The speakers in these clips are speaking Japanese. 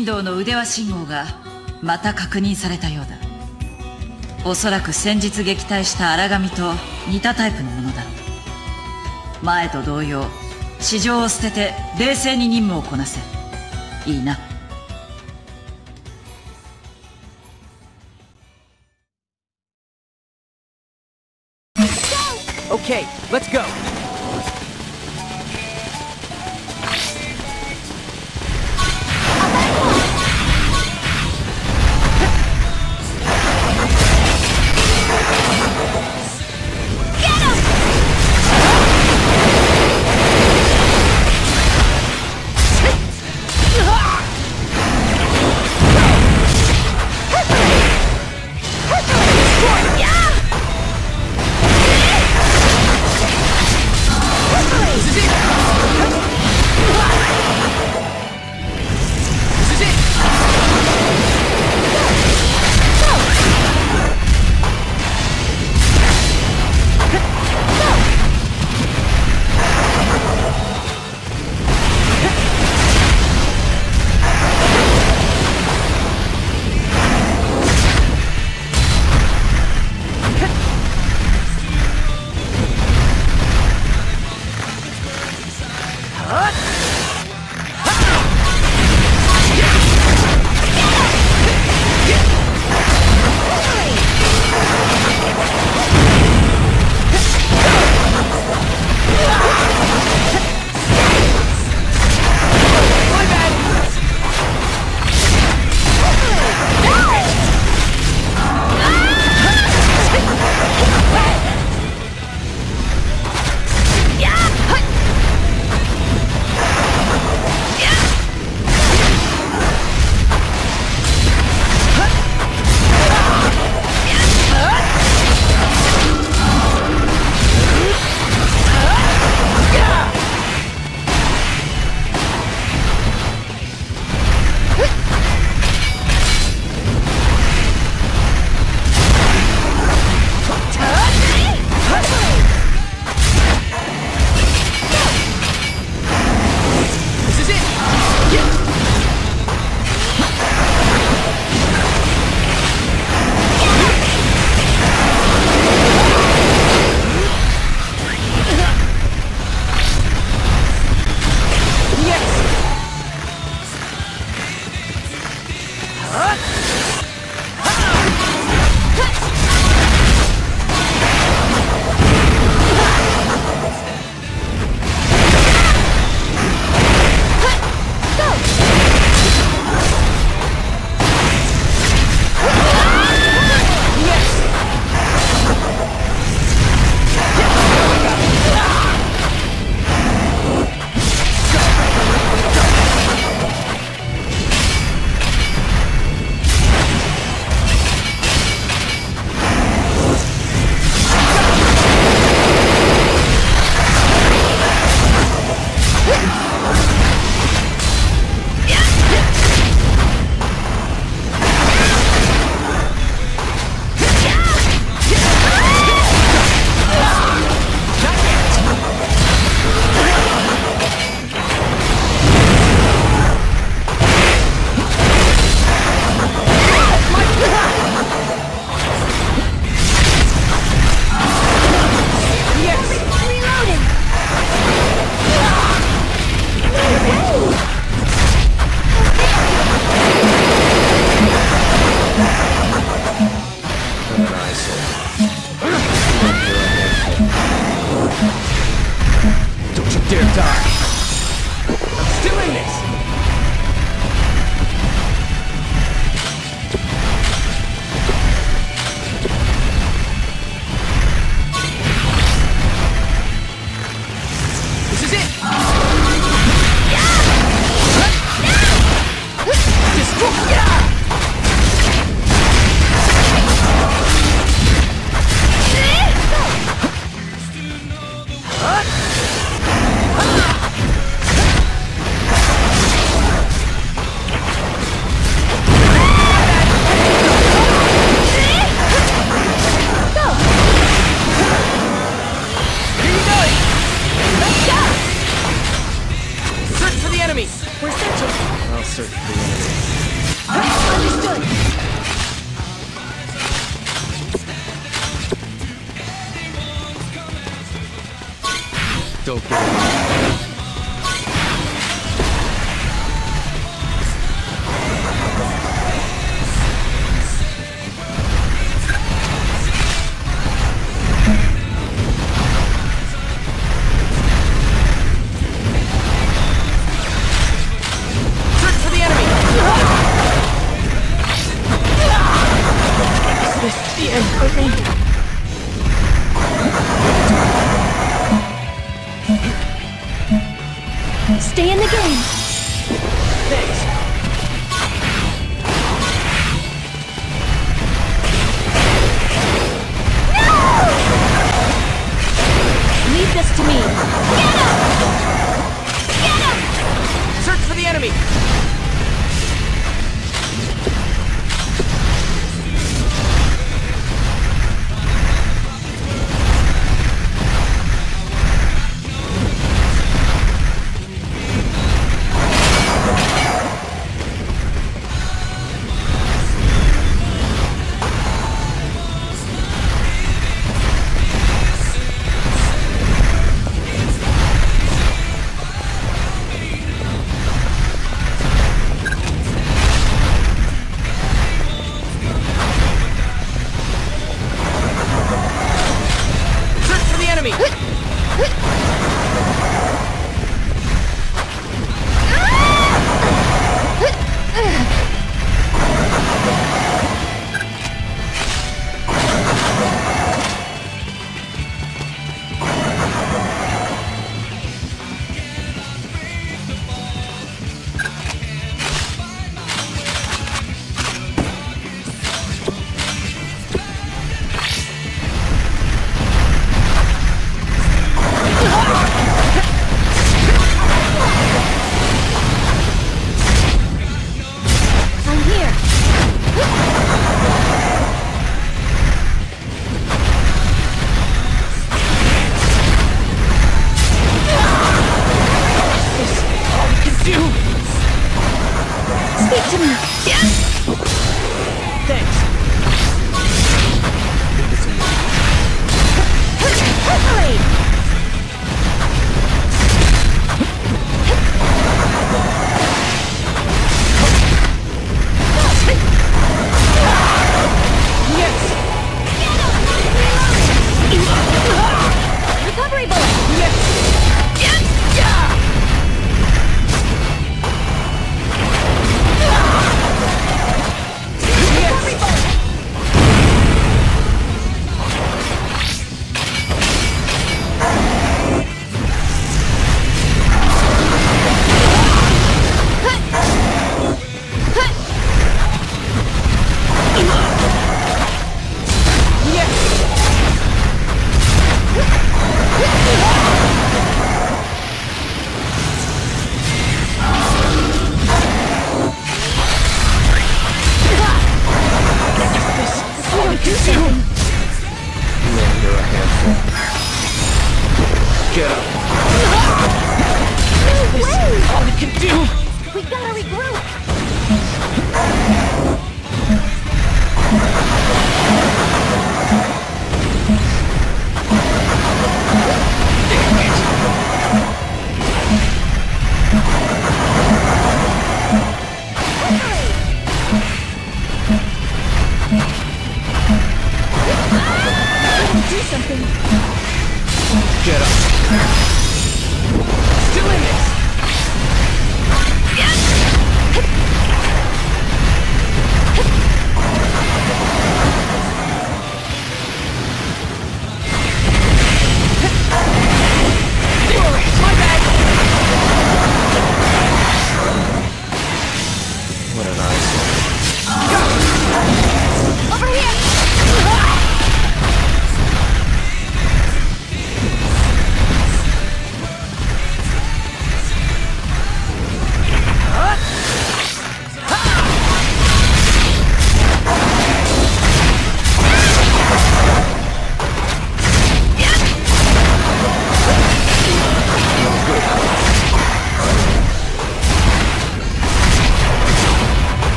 林道の腕輪信号がまた確認されたようだ。おそらく先日撃退した荒神と似たタイプのものだ。前と同様市場を捨てて冷静に任務をこなせ。いいな。OK let's go.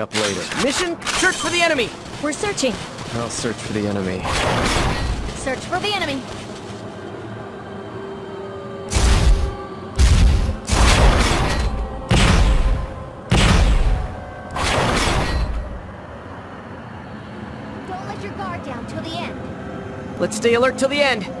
We're up later. Mission, search for the enemy! We're searching. I'll search for the enemy. Search for the enemy. Don't let your guard down till the end. Let's stay alert till the end!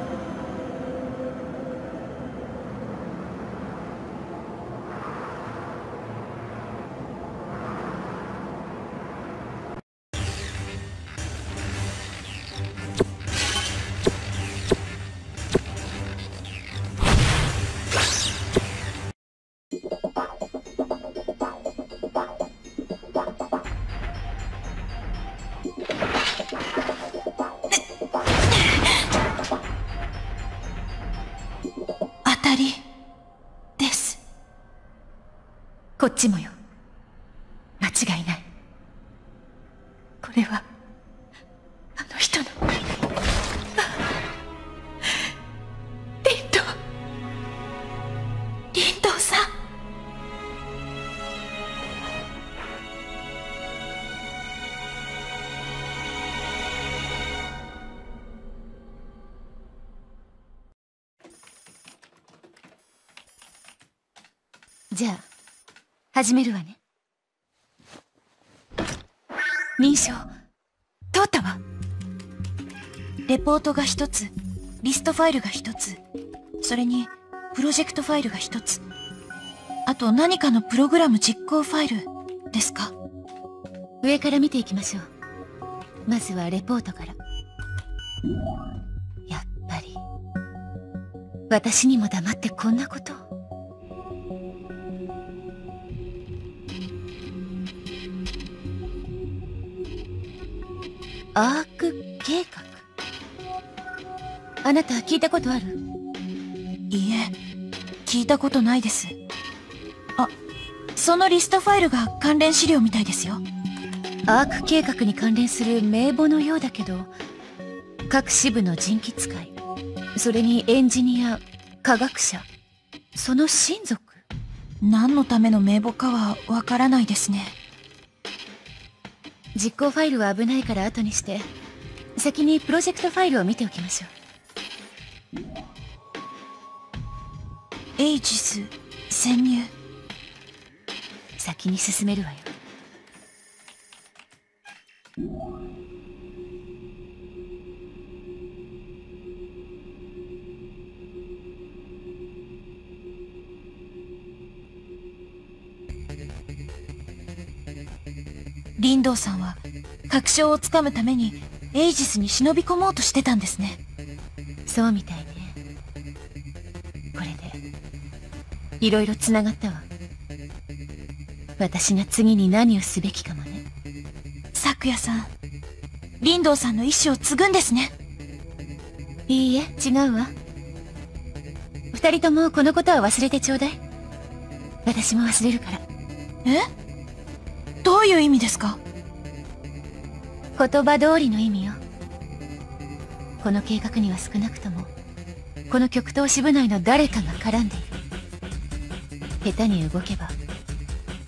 こっちもよ。始めるわね。認証、通ったわ。レポートが一つ、リストファイルが一つ、それに、プロジェクトファイルが一つ。あと何かのプログラム実行ファイルですか？上から見ていきましょう。まずはレポートから。やっぱり、私にも黙ってこんなことを。アーク計画あなた聞いたことある？いいえ、聞いたことないです。あ、そのリストファイルが関連資料みたいですよ。アーク計画に関連する名簿のようだけど、各支部の人気使い、それにエンジニア、科学者、その親族。何のための名簿かはわからないですね。実行ファイルは危ないから後にして、先にプロジェクトファイルを見ておきましょう。エイジス潜入先に進めるわよリンドウさんは確証をつかむためにエイジスに忍び込もうとしてたんですね。そうみたいね。これでいろいろつながったわ。私が次に何をすべきかもね。昨夜さんリンドウさんの意志を継ぐんですね。いいえ違うわ。二人ともこのことは忘れてちょうだい。私も忘れるから。え？どういう意味ですか？言葉通りの意味よ。この計画には少なくともこの極東支部内の誰かが絡んでいる。下手に動けば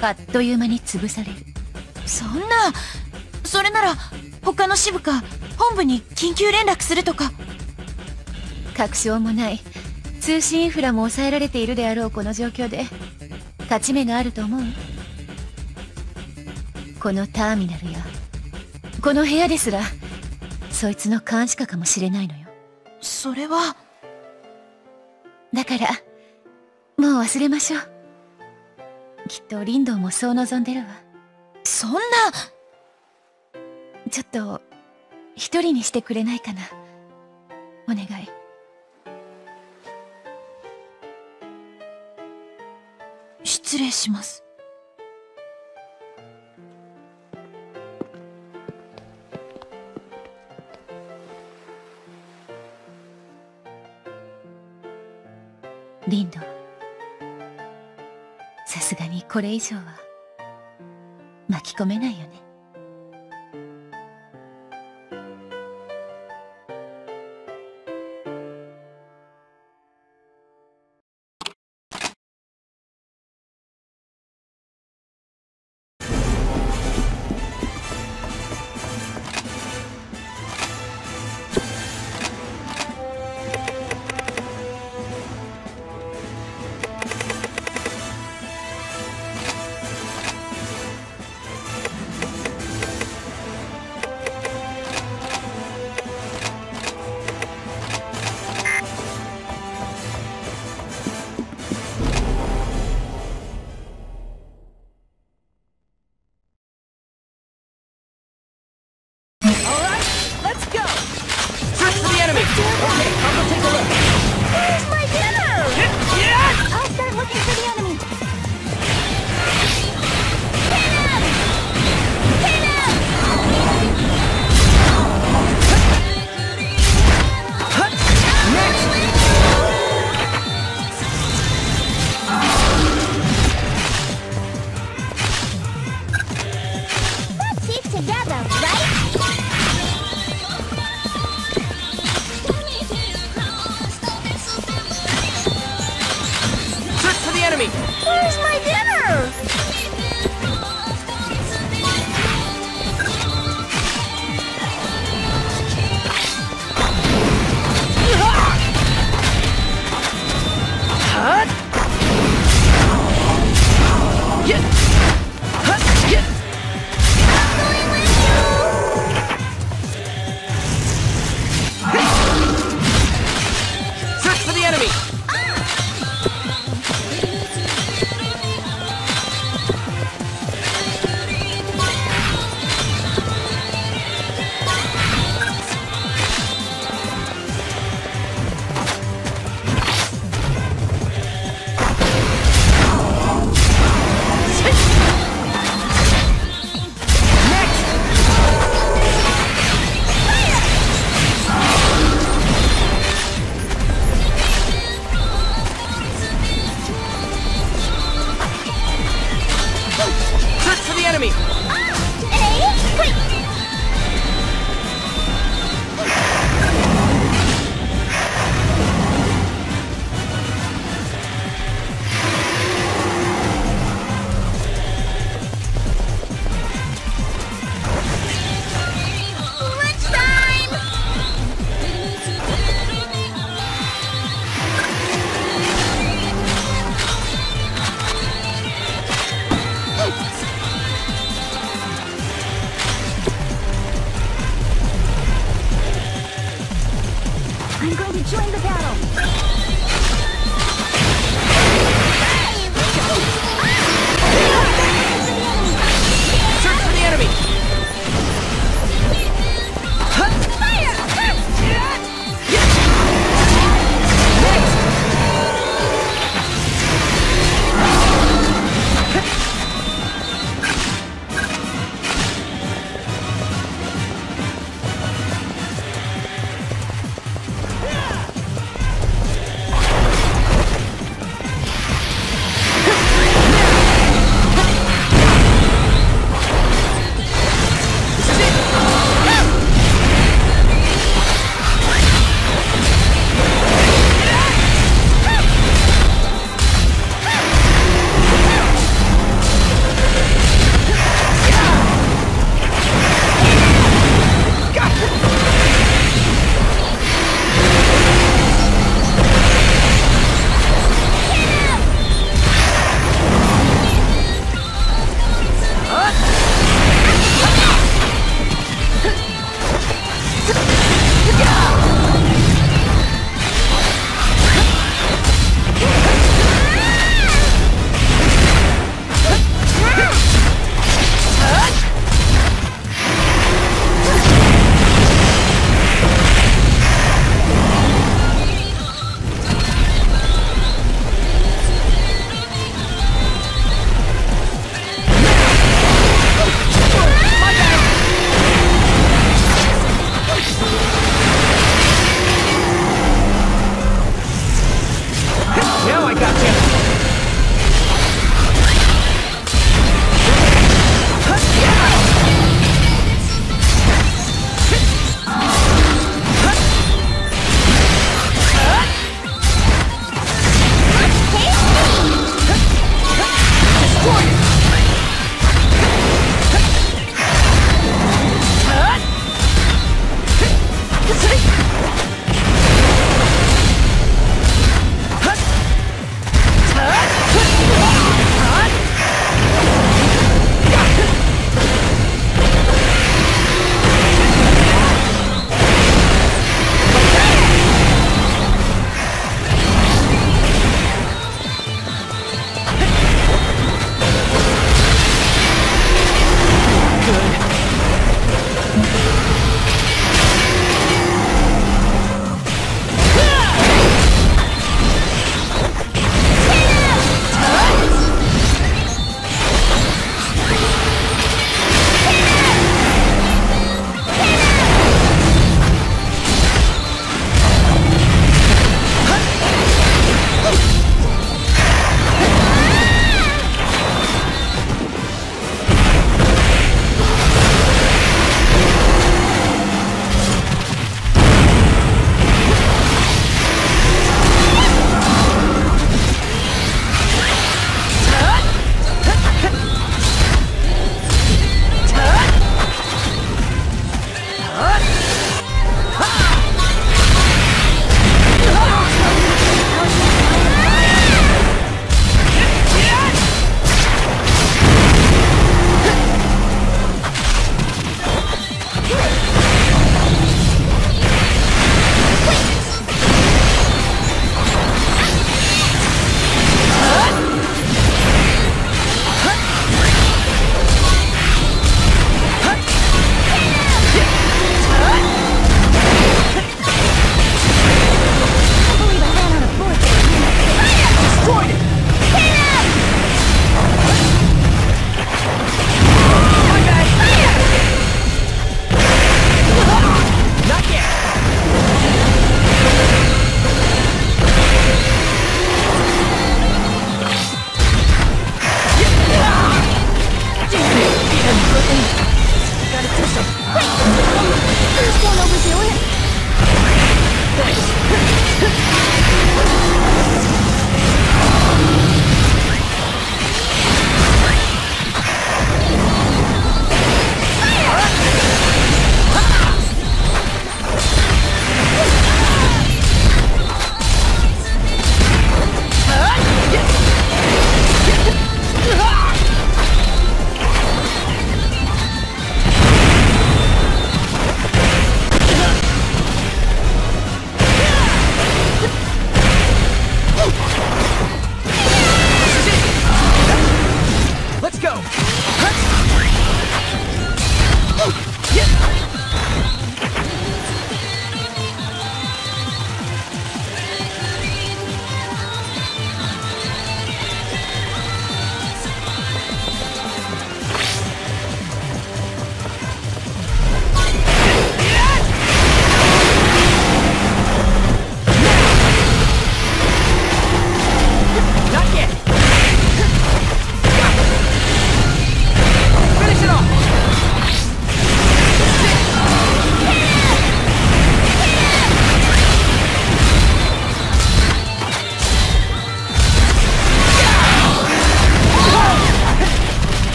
あっという間に潰される。そんなそれなら他の支部か本部に緊急連絡するとか。確証もない通信インフラも抑えられているであろうこの状況で勝ち目があると思う？このターミナルやこの部屋ですらそいつの監視下かもしれないのよ。それは。だからもう忘れましょう。きっとリンドウもそう望んでるわ。そんな。ちょっと一人にしてくれないかな。お願い。失礼しますリンド。さすがにこれ以上は巻き込めないよね。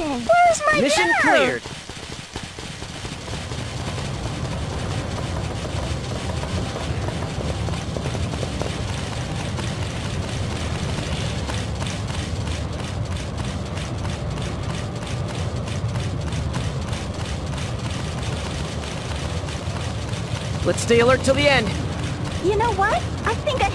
Where's my Mission dinner? cleared. Let's stay alert till the end. You know what? I think I